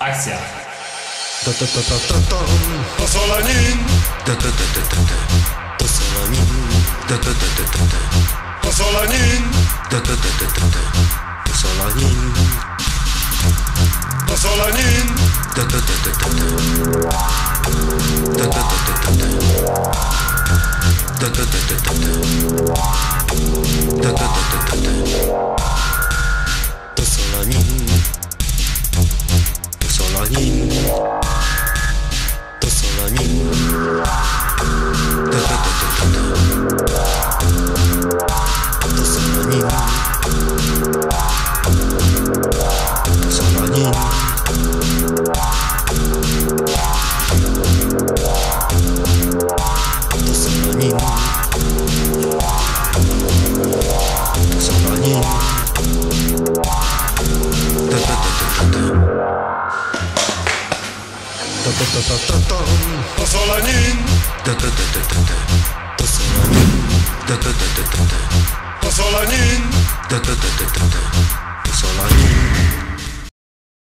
Акция. Посолонин. Посолонин. Solanin. Solanin. Solanin. Solanin. Pozwolanin Pozwolanin Pozwolanin